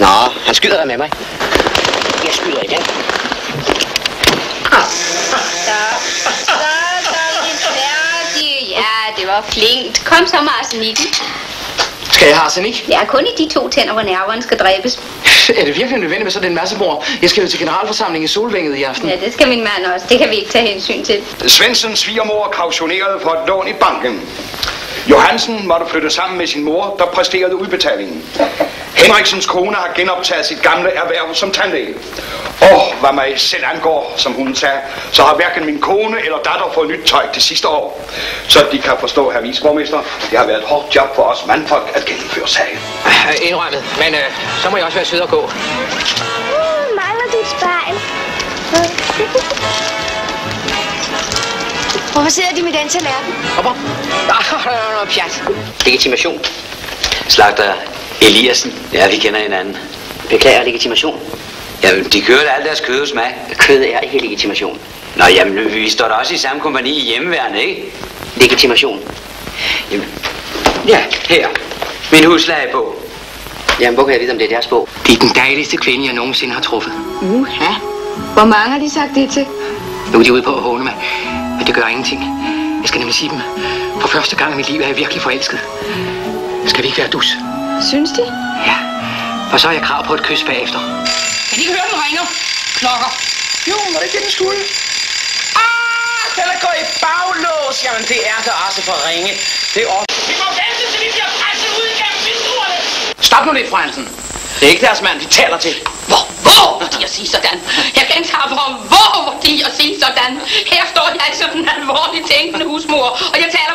Nå, han skyder dig med mig. Jeg skyder igen. Så, så, så er vi færdige. Ja, det var flinkt. Kom så, Marcenikken. Skal jeg have arsenik? Det er kun i de to tænder, hvor nerverne skal dræbes. Er det virkelig nødvendigt med sådan en masse mor? Jeg skal jo til generalforsamling i Solvænget i aften. Ja, det skal min mand også. Det kan vi ikke tage hensyn til. Svendsens svigermor kautionerede for et lån i banken. Johansen måtte flytte sammen med sin mor, der præsterede udbetalingen. Henriksens kone har genoptaget sit gamle erhverv som tandlæge. Og hvad mig selv angår, som hun sagde, så har hverken min kone eller datter fået nyt tøj det sidste år. Så de kan forstå, herr visborgmester, det har været et hårdt job for os mandfolk at gennemføre sagen. Øh, Indrømmet, men øh, så må jeg også være sød og gå. Uh, mangler du et spejl? Hvorfor sidder de med den tallerken? Hopper. Ah, pjat. Legitimation. Slagter Eliassen. Ja, vi kender hinanden. Beklager legitimation. Jamen, de kører da alt deres kød hos mig. Kød er ikke legitimation. Nå, jamen, vi står da også i samme kompani i hjemmeværende, ikke? Legitimation. Jamen, ja, her. Min husleje på. Jamen, hvor kan jeg vide, om det er deres bog? Det er den dejligste kvinde, jeg nogensinde har truffet. Uha. Hvor mange har de sagt det til? Nu er de ude på at håne mig, men det gør ingenting. Jeg skal nemlig sige dem. For første gang i mit liv er jeg virkelig forelsket. Skal vi ikke være dus? Synes de? Ja, for så har jeg krav på et kys bagefter. Kan de ikke høre, den ringer? Klokker. Jo, var det ikke det, den skulle? Ah, den er gået i baglås. Jamen, det er da også for ringe. Det er også... Vi må vente, til vi bliver presset ud igennem vinduerne. Stop nu lidt, fru Hansen. Det er ikke deres mand, de taler til. Hvor våger de at sige sådan? Jeg gentager, hvor våger de at sige sådan? Her står jeg som en alvorlig tænkende husmor, og jeg taler